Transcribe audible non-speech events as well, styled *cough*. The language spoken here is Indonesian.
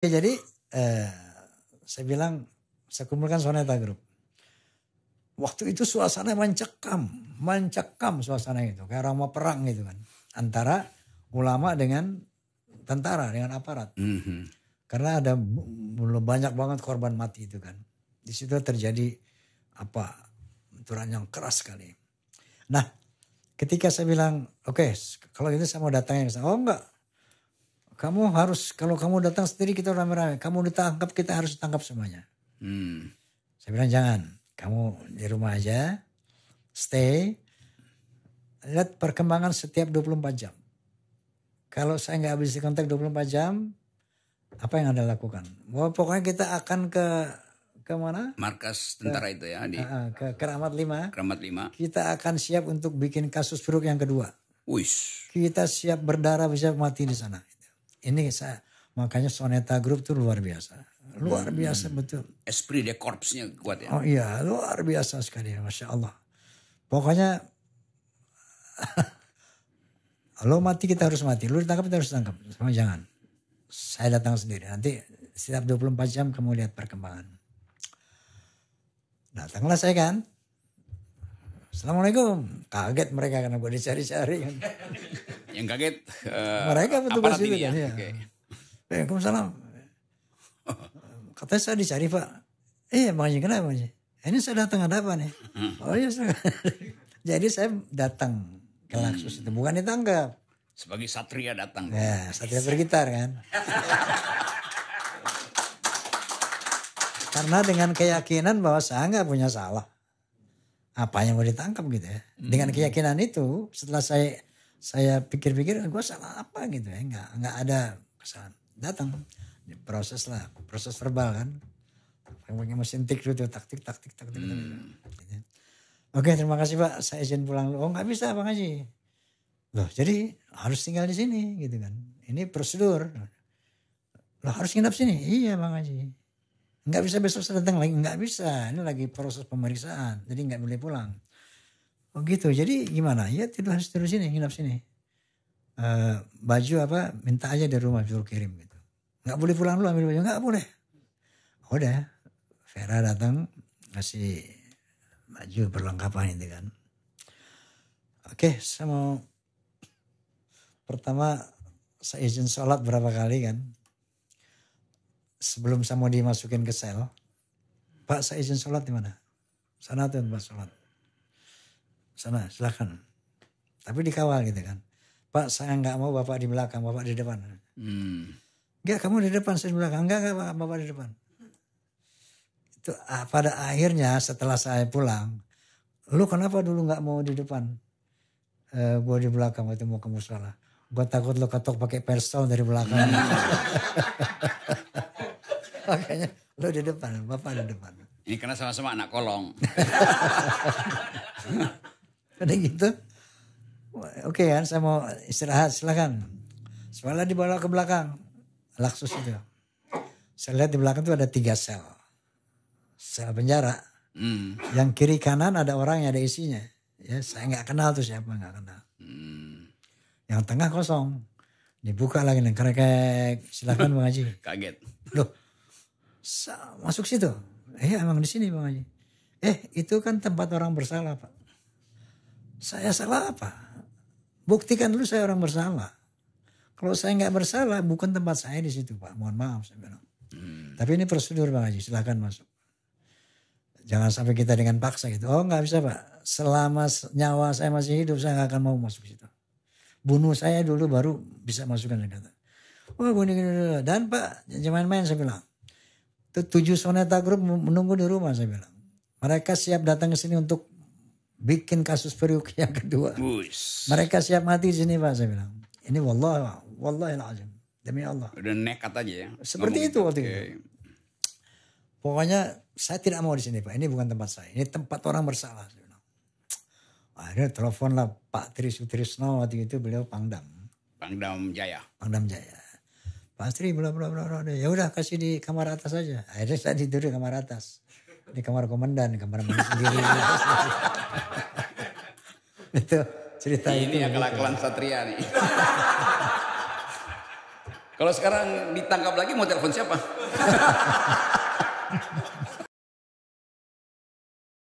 Ya, jadi eh, saya bilang saya kumpulkan Soneta Group. Waktu itu suasana mencekam, mencekam suasana itu kayak orang mau perang gitu kan antara ulama dengan tentara dengan aparat. Mhm. Karena ada belum banyak banget korban mati itu kan. Di situ terjadi apa benturan yang keras sekali. Nah, ketika saya bilang, oke, kalau itu saya mau datangin ke sana. Oh enggak, kamu harus kalau kamu datang sendiri kita rame-rame. Kamu ditangkap kita harus tangkap semuanya. Hmm. Saya bilang jangan, kamu di rumah aja, stay, lihat perkembangan setiap 24 jam. Kalau saya nggak habis di kontak 24 jam, apa yang anda lakukan? Wah, pokoknya kita akan ke ke mana? Markas tentara itu ya di Ah, ke Keramat 5. Kramat 5. Kita akan siap untuk bikin kasus buruk yang kedua. Wis. Kita siap berdarah bisa mati di sana. Ini saya makanya Soneta Group itu luar biasa. Luar biasa betul. Esprit de corpsnya kuat ya. Oh iya, luar biasa sekali, masya Allah. Pokoknya, *laughs* lo mati kita harus mati, lo ditangkap kita harus tangkap, sama jangan. Saya datang sendiri, nanti setiap 24 jam kamu lihat perkembangan. Datanglah saya kan. Assalamualaikum. Kaget mereka karena gue dicari-cari. *laughs* Yang kaget eh, Mereka petugas itu kan, ya. iya. Oke. Waalaikumsalam. Katanya saya dicari pak. Iya Bang Haji, kenapa Bang? Ini saya datang ada apa nih? Oh iya saya. *laughs* Jadi saya datang ke Laksus itu. Bukan ditangkap. Sebagai satria datang. Ya, satria bergitar kan. Karena dengan keyakinan bahwa saya nggak punya salah. Apa yang mau ditangkap gitu ya. Dengan keyakinan itu setelah saya saya pikir-pikir gue salah apa gitu ya. Nggak, nggak ada kesalahan. Datang. Proses lah. Proses verbal kan. Pakai mesin tik itu taktik taktik taktik. taktik. Gitu. Oke terima kasih Pak. Saya izin pulang. Oh nggak bisa Bang Haji. Loh jadi harus tinggal di sini gitu kan. Ini prosedur. Loh harus nginap sini? Iya Bang Haji. Nggak bisa besok saya datang lagi. Nggak bisa. Ini lagi proses pemeriksaan. Jadi nggak boleh pulang. Oh gitu. Jadi gimana? Ya tidur harus tidur sini. Nginap sini. Eh, baju apa minta aja dari rumah suruh kirim gitu. Nggak boleh pulang dulu ambil baju. Nggak boleh. Udah. Vera datang ngasih baju perlengkapan itu kan. Oke, saya mau pertama saya izin sholat berapa kali kan. Sebelum saya mau dimasukin ke sel, Pak saya izin sholat di mana? Sana tuh tempat sholat. Sana silakan. Tapi dikawal gitu kan. Pak saya nggak mau bapak di belakang, bapak di depan. Hmm. Enggak kamu di depan, saya di belakang. Enggak, enggak Pak, bapak di depan. Itu ah, pada akhirnya setelah saya pulang, lu kenapa dulu nggak mau di depan? Eh gue di belakang waktu mau ke musola. Gue takut lu ketok pakai pistol dari belakang. *laughs* Makanya lu di depan, bapak di depan. Ini karena sama-sama anak kolong. *laughs* Udah gitu. Oke kan, saya mau istirahat, silakan. Setelah dibawa ke belakang, Laksus itu. Saya lihat di belakang itu ada tiga sel. Sel penjara. Hmm. Yang kiri kanan ada orang yang ada isinya. Ya, saya nggak kenal tuh siapa nggak kenal. Hmm. Yang tengah kosong. Dibuka lagi nih, kerekek. Silakan Bang Haji. *laughs* Kaget. Loh, masuk situ. Eh emang di sini Bang Haji. Eh itu kan tempat orang bersalah Pak. Saya salah apa? Buktikan dulu saya orang bersalah. Kalau saya nggak bersalah bukan tempat saya di situ Pak. Mohon maaf saya bilang. Hmm. Tapi ini prosedur Bang Haji silahkan masuk. Jangan sampai kita dengan paksa gitu. Oh nggak bisa Pak. Selama nyawa saya masih hidup saya nggak akan mau masuk situ. Bunuh saya dulu baru bisa masukkan saya kata. Wah gini, gini, gini. Dan Pak jangan main saya bilang. Tujuh soneta grup menunggu di rumah saya bilang. Mereka siap datang ke sini untuk bikin kasus periuk yang *laughs* kedua. Wus. Mereka siap mati di sini Pak saya bilang. Ini wallah, wallahi azim. Demi Allah. Udah nekat aja ya. Seperti Ngomong itu waktu itu. Pokoknya saya tidak mau di sini Pak. Ini bukan tempat saya. Ini tempat orang bersalah. Saya bilang. Akhirnya telepon lah Pak Tri Sutrisno waktu itu beliau Pangdam. Pangdam Jaya. Pangdam Jaya. Pak Tri bla bla bla bla. Ya udah kasih di kamar atas aja. Akhirnya saya tidur di kamar atas. Di kamar komandan, kamar mandi sendiri. *laughs* itu cerita itu. Ini akal-akalan satria nih. *laughs* Kalau sekarang ditangkap lagi mau telepon siapa? *laughs*